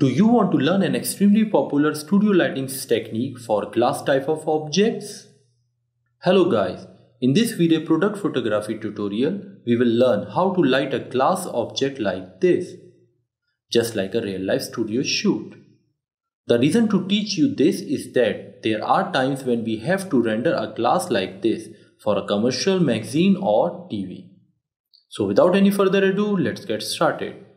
Do you want to learn an extremely popular studio lighting technique for glass type of objects? Hello guys, in this video product photography tutorial, we will learn how to light a glass object like this, just like a real life studio shoot. The reason to teach you this is that there are times when we have to render a glass like this for a commercial magazine or TV. So without any further ado, let's get started.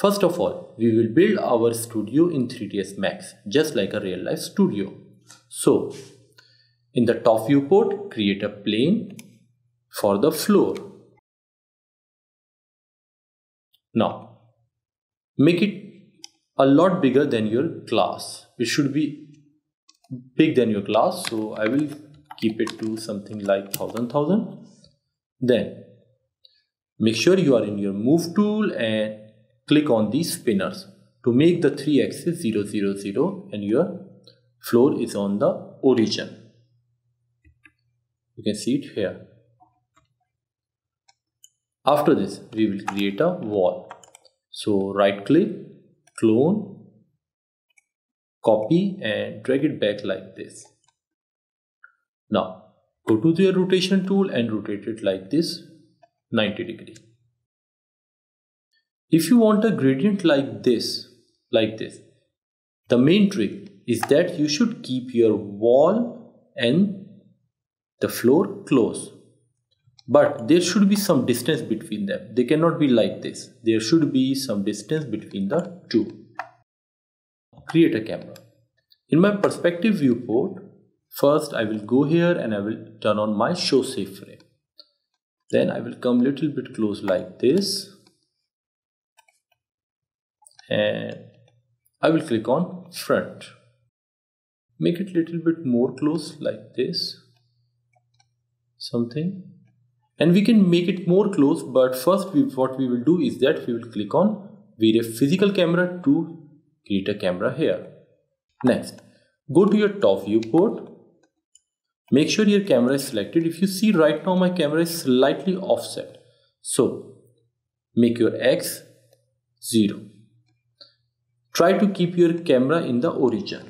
First of all, we will build our studio in 3ds Max, just like a real life studio. So, in the top viewport, create a plane for the floor. Now, make it a lot bigger than your glass. It should be big than your glass. So I will keep it to something like 1000 1000. Then make sure you are in your move tool and click on these spinners to make the 3 axis 0 0 0 and your floor is on the origin. You can see it here. After this we will create a wall. So right click clone copy and drag it back like this. Now go to the rotation tool and rotate it like this 90 degree if you want a gradient like this, like this, the main trick is that you should keep your wall and the floor close. But there should be some distance between them. They cannot be like this. There should be some distance between the two. Create a camera. In my perspective viewport, first I will go here and I will turn on my show safe frame. Then I will come little bit close like this and I will click on front. Make it little bit more close like this. Something. And we can make it more close but first we, what we will do is that we will click on a physical camera to create a camera here. Next go to your top viewport make sure your camera is selected. If you see right now my camera is slightly offset. So make your x 0 Try to keep your camera in the origin.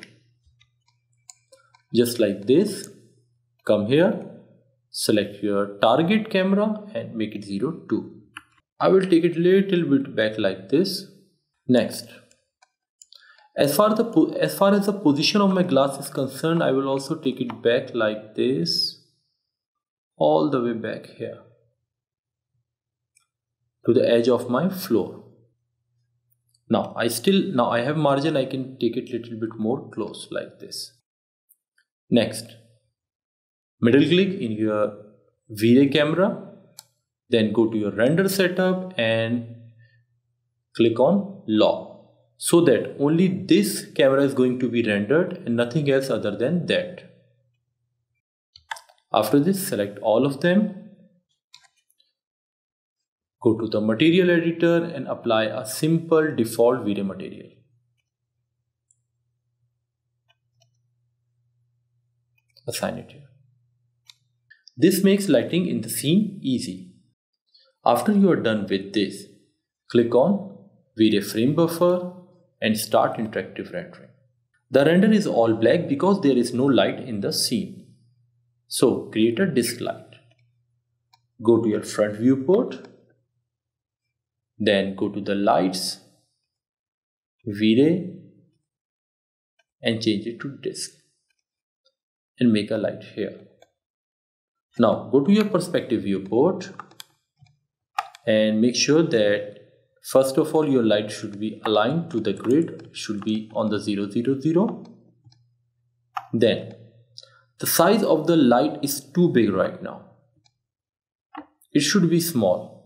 Just like this. Come here. Select your target camera and make it 0, 2. I will take it little bit back like this. Next. As far, the, as far as the position of my glass is concerned, I will also take it back like this. All the way back here. To the edge of my floor now I still now I have margin I can take it little bit more close like this. Next. Middle click in your V-Ray camera then go to your render setup and click on lock so that only this camera is going to be rendered and nothing else other than that. After this select all of them Go to the material editor and apply a simple default V-Ray material. Assign it here. This makes lighting in the scene easy. After you are done with this, click on V-Ray frame buffer and start interactive rendering. The render is all black because there is no light in the scene. So create a disk light. Go to your front viewport then go to the lights, V-Ray and change it to disk and make a light here. Now go to your perspective viewport and make sure that first of all your light should be aligned to the grid should be on the 0 0 0 then the size of the light is too big right now. It should be small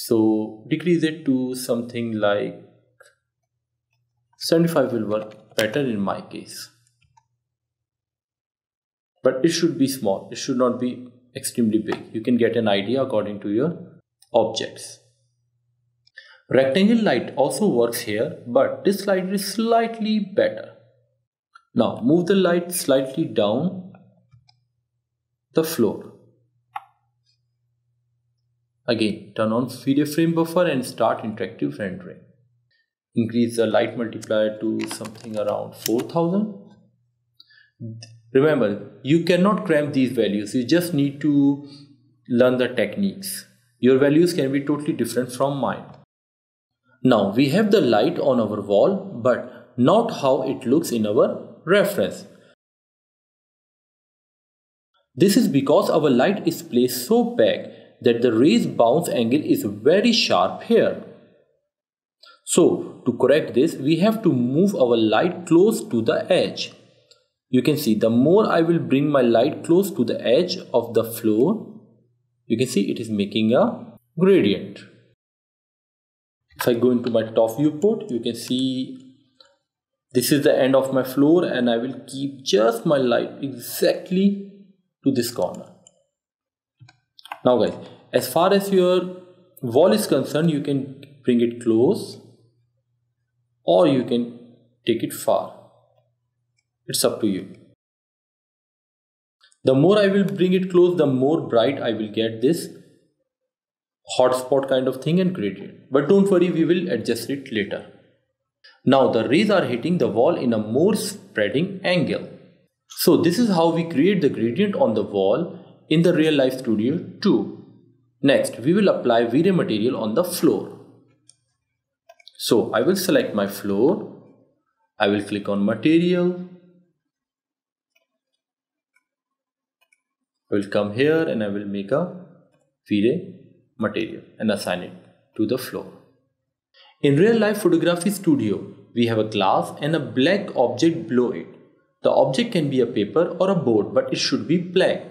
so decrease it to something like 75 will work better in my case. But it should be small. It should not be extremely big. You can get an idea according to your objects. Rectangle light also works here but this light is slightly better. Now move the light slightly down the floor Again, turn on V-Ray frame buffer and start interactive rendering. increase the light multiplier to something around 4000 remember you cannot cram these values. You just need to learn the techniques. Your values can be totally different from mine. Now we have the light on our wall but not how it looks in our reference. This is because our light is placed so back that the rays bounce angle is very sharp here. So to correct this, we have to move our light close to the edge. You can see the more I will bring my light close to the edge of the floor, you can see it is making a gradient. If I go into my top viewport, you can see this is the end of my floor and I will keep just my light exactly to this corner. Now guys, as far as your wall is concerned, you can bring it close or you can take it far. It's up to you. The more I will bring it close, the more bright I will get this hotspot kind of thing and gradient. But don't worry, we will adjust it later. Now the rays are hitting the wall in a more spreading angle. So this is how we create the gradient on the wall in the real life studio 2. Next, we will apply V-Ray material on the floor. So I will select my floor. I will click on material. I will come here and I will make a V-Ray material and assign it to the floor. In real life photography studio, we have a glass and a black object below it. The object can be a paper or a board, but it should be black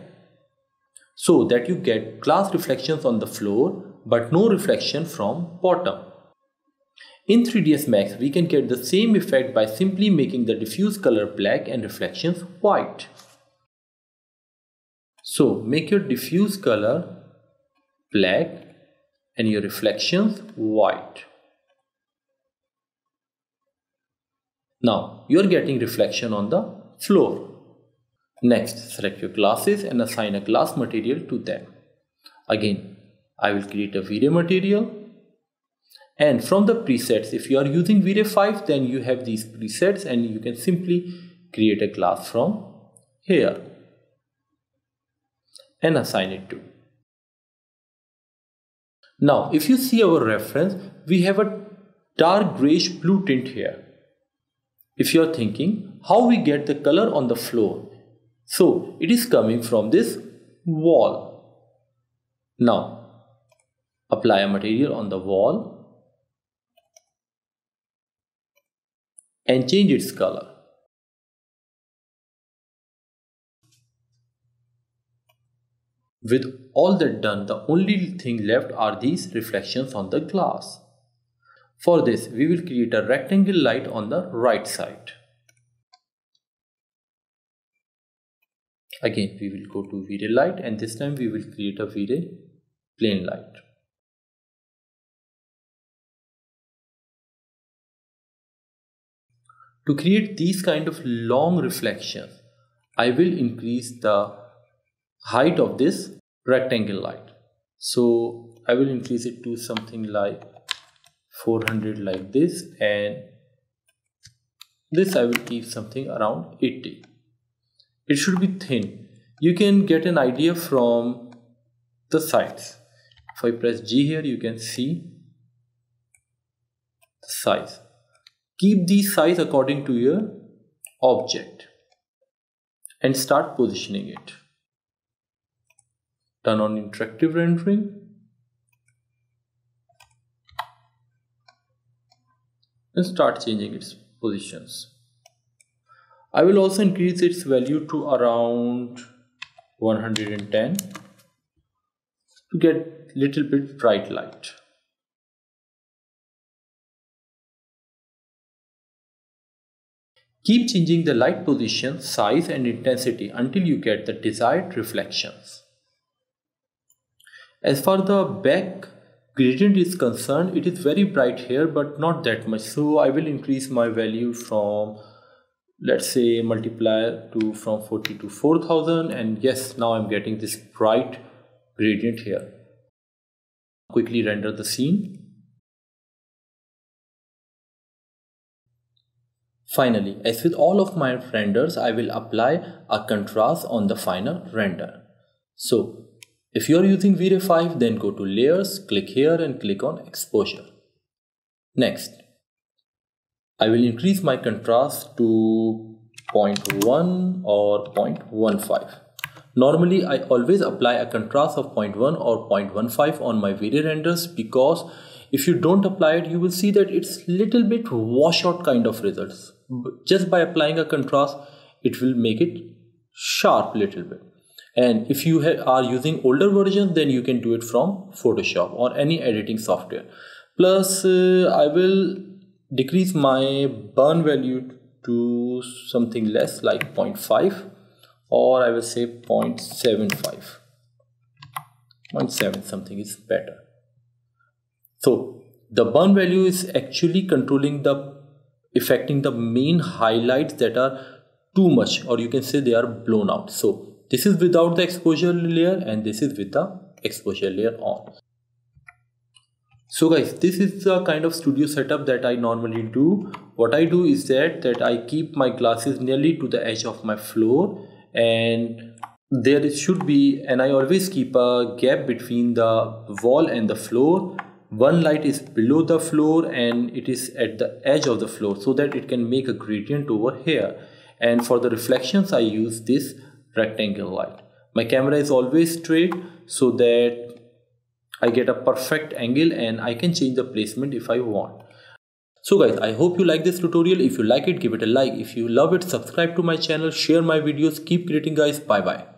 so that you get glass reflections on the floor but no reflection from bottom. In 3ds Max, we can get the same effect by simply making the diffuse color black and reflections white. So make your diffuse color black and your reflections white. Now you are getting reflection on the floor. Next, select your glasses and assign a glass material to them. Again, I will create a V-Ray material. And from the presets, if you are using V-Ray 5, then you have these presets and you can simply create a glass from here and assign it to. Now, if you see our reference, we have a dark grayish blue tint here. If you are thinking how we get the color on the floor, so it is coming from this wall. Now apply a material on the wall and change its color. With all that done, the only thing left are these reflections on the glass. For this, we will create a rectangle light on the right side. Again, we will go to V-Ray light and this time we will create a V-Ray plane light. To create these kind of long reflections, I will increase the height of this rectangle light. So I will increase it to something like 400 like this and this I will keep something around 80 it should be thin. You can get an idea from the sides. If I press G here you can see the size. Keep the size according to your object and start positioning it. Turn on interactive rendering. And start changing its positions. I will also increase its value to around 110 to get little bit bright light. Keep changing the light position, size and intensity until you get the desired reflections. As for the back gradient is concerned, it is very bright here but not that much. So I will increase my value from let's say multiplier to from 40 to 4000 and yes now I'm getting this bright gradient here. Quickly render the scene. Finally, as with all of my renders, I will apply a contrast on the final render. So, if you are using V-Ray 5, then go to layers, click here and click on exposure. Next, I will increase my contrast to 0.1 or 0.15. Normally, I always apply a contrast of 0.1 or 0.15 on my V-Ray renders because if you don't apply it, you will see that it's little bit washout kind of results. Just by applying a contrast, it will make it sharp little bit. And if you are using older versions, then you can do it from Photoshop or any editing software. Plus, uh, I will decrease my burn value to something less like 0.5 or I will say 0.75 0.7 something is better. So the burn value is actually controlling the affecting the main highlights that are too much or you can say they are blown out. So this is without the exposure layer and this is with the exposure layer on so guys this is the kind of studio setup that i normally do. What i do is that that i keep my glasses nearly to the edge of my floor and there should be and i always keep a gap between the wall and the floor. One light is below the floor and it is at the edge of the floor so that it can make a gradient over here. And for the reflections i use this rectangle light. My camera is always straight so that I get a perfect angle and I can change the placement if I want. So guys, I hope you like this tutorial. If you like it, give it a like. If you love it, subscribe to my channel, share my videos. Keep creating guys. Bye bye.